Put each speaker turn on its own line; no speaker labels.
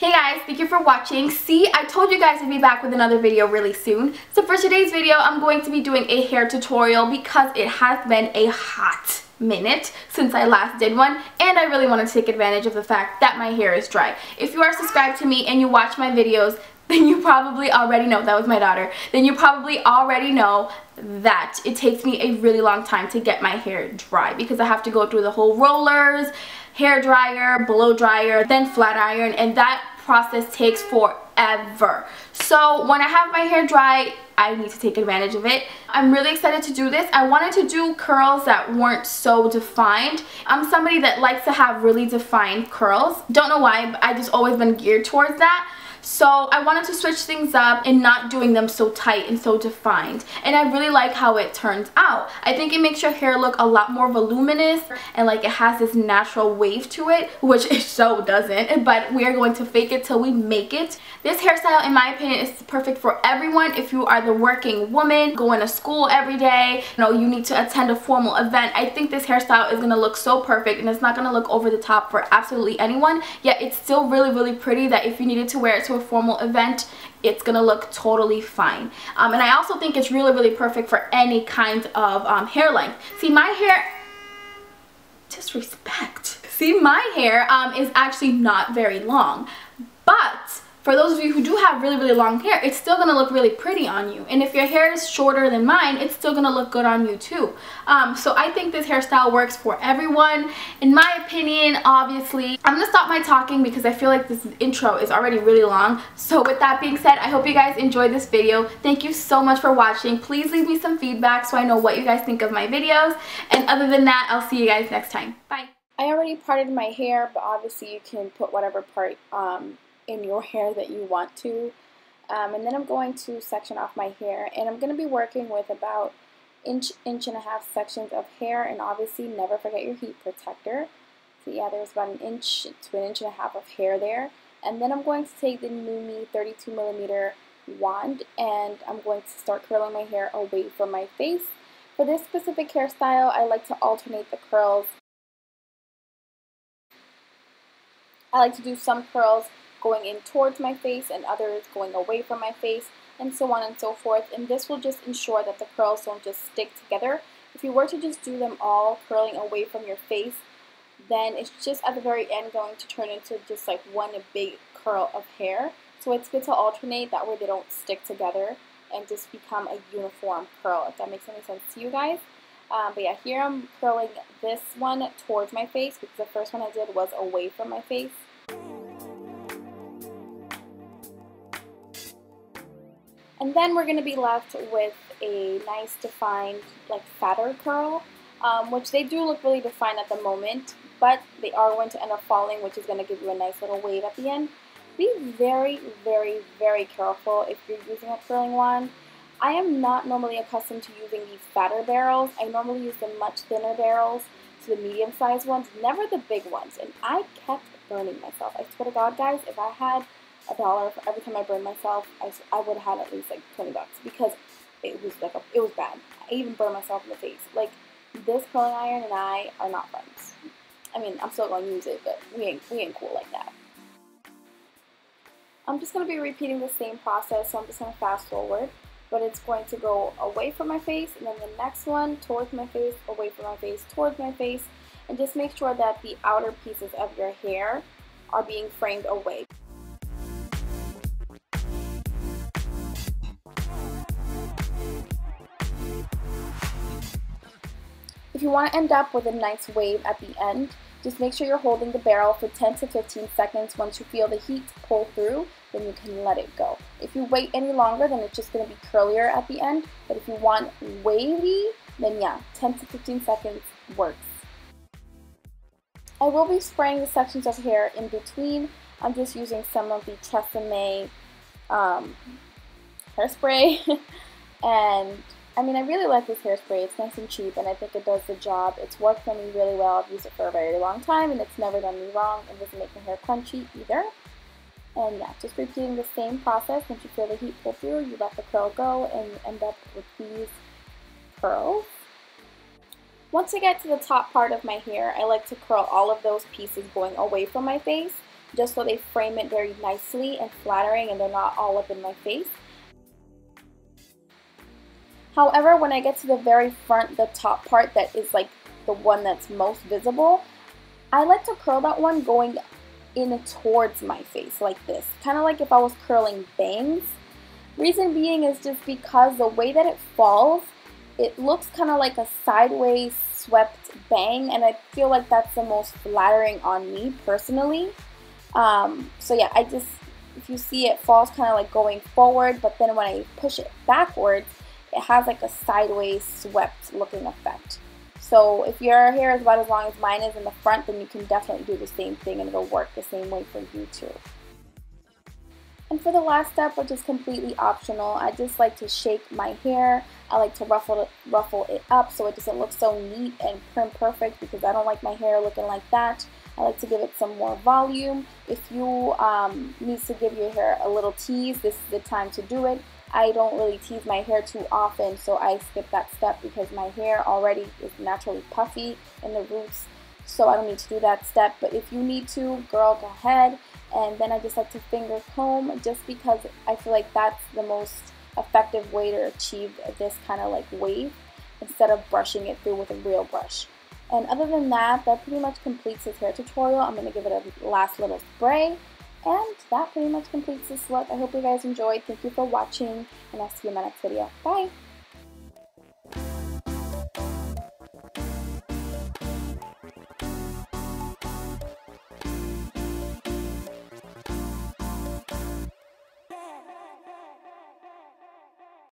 Hey guys, thank you for watching. See, I told you guys to be back with another video really soon. So for today's video, I'm going to be doing a hair tutorial because it has been a hot minute since I last did one and I really want to take advantage of the fact that my hair is dry. If you are subscribed to me and you watch my videos, then you probably already know, that was my daughter, then you probably already know that it takes me a really long time to get my hair dry because I have to go through the whole rollers, hair dryer, blow dryer, then flat iron, and that process takes forever. So when I have my hair dry, I need to take advantage of it. I'm really excited to do this. I wanted to do curls that weren't so defined. I'm somebody that likes to have really defined curls. Don't know why, but I just always been geared towards that. So I wanted to switch things up and not doing them so tight and so defined. And I really like how it turns out. I think it makes your hair look a lot more voluminous and like it has this natural wave to it, which it so doesn't. But we are going to fake it till we make it. This hairstyle, in my opinion, is perfect for everyone. If you are the working woman, going to school every day, you know, you need to attend a formal event. I think this hairstyle is going to look so perfect and it's not going to look over the top for absolutely anyone. Yet it's still really, really pretty that if you needed to wear it to a formal event, it's gonna look totally fine. Um, and I also think it's really, really perfect for any kind of um, hair length. See, my hair, disrespect. See, my hair um, is actually not very long, for those of you who do have really, really long hair, it's still going to look really pretty on you. And if your hair is shorter than mine, it's still going to look good on you too. Um, so I think this hairstyle works for everyone. In my opinion, obviously, I'm going to stop my talking because I feel like this intro is already really long. So with that being said, I hope you guys enjoyed this video. Thank you so much for watching. Please leave me some feedback so I know what you guys think of my videos. And other than that, I'll see you guys next time. Bye.
I already parted my hair, but obviously you can put whatever part um, in your hair that you want to. Um, and then I'm going to section off my hair and I'm going to be working with about inch, inch and a half sections of hair and obviously never forget your heat protector. So yeah, there's about an inch to an inch and a half of hair there. And then I'm going to take the NuMe 32 millimeter wand and I'm going to start curling my hair away from my face. For this specific hairstyle, I like to alternate the curls. I like to do some curls going in towards my face and others going away from my face and so on and so forth and this will just ensure that the curls don't just stick together. If you were to just do them all curling away from your face then it's just at the very end going to turn into just like one big curl of hair. So it's good to alternate, that way they don't stick together and just become a uniform curl, if that makes any sense to you guys. Um, but yeah, here I'm curling this one towards my face because the first one I did was away from my face. And then we're going to be left with a nice defined like fatter curl, um, which they do look really defined at the moment, but they are going to end up falling, which is going to give you a nice little wave at the end. Be very, very, very careful if you're using a curling wand. I am not normally accustomed to using these fatter barrels. I normally use the much thinner barrels, so the medium-sized ones, never the big ones. And I kept burning myself. I swear to God, guys, if I had a dollar for every time I burned myself, I, I would have had at least like 20 bucks because it was like a, it was bad. I even burned myself in the face. Like this curling iron and I are not friends. I mean, I'm still to use it, but we ain't we ain't cool like that. I'm just going to be repeating the same process, so I'm just to fast forward. But it's going to go away from my face, and then the next one towards my face, away from my face, towards my face, and just make sure that the outer pieces of your hair are being framed away. If you want to end up with a nice wave at the end, just make sure you're holding the barrel for 10 to 15 seconds. Once you feel the heat pull through, then you can let it go. If you wait any longer, then it's just going to be curlier at the end. But if you want wavy, then yeah, 10 to 15 seconds works. I will be spraying the sections of hair in between. I'm just using some of the Tresemme um, hairspray and I mean, I really like this hairspray. It's nice and cheap, and I think it does the job. It's worked for me really well. I've used it for a very long time, and it's never done me wrong. It doesn't make my hair crunchy either. And yeah, just repeating the same process. Once you feel the heat pull through, you let the curl go, and you end up with these curls. Once I get to the top part of my hair, I like to curl all of those pieces going away from my face. just so they frame it very nicely and flattering and they're not all up in my face. However, when I get to the very front, the top part that is like the one that's most visible, I like to curl that one going in towards my face like this. Kind of like if I was curling bangs. Reason being is just because the way that it falls, it looks kind of like a sideways swept bang and I feel like that's the most flattering on me personally. Um, so yeah, I just, if you see it falls kind of like going forward, but then when I push it backwards, it has like a sideways swept looking effect. So if your hair is about as long as mine is in the front, then you can definitely do the same thing and it'll work the same way for you too. And for the last step, which is completely optional, I just like to shake my hair. I like to ruffle it, ruffle it up so it doesn't look so neat and prim perfect because I don't like my hair looking like that. I like to give it some more volume. If you um, need to give your hair a little tease, this is the time to do it. I don't really tease my hair too often, so I skip that step because my hair already is naturally puffy in the roots, so I don't need to do that step. But if you need to, girl, go ahead. And then I just like to finger comb just because I feel like that's the most effective way to achieve this kind of like wave instead of brushing it through with a real brush. And other than that, that pretty much completes this hair tutorial. I'm going to give it a last little spray. And that pretty much completes this look. I hope you guys enjoyed. Thank you for watching, and I'll see you in my next video. Bye!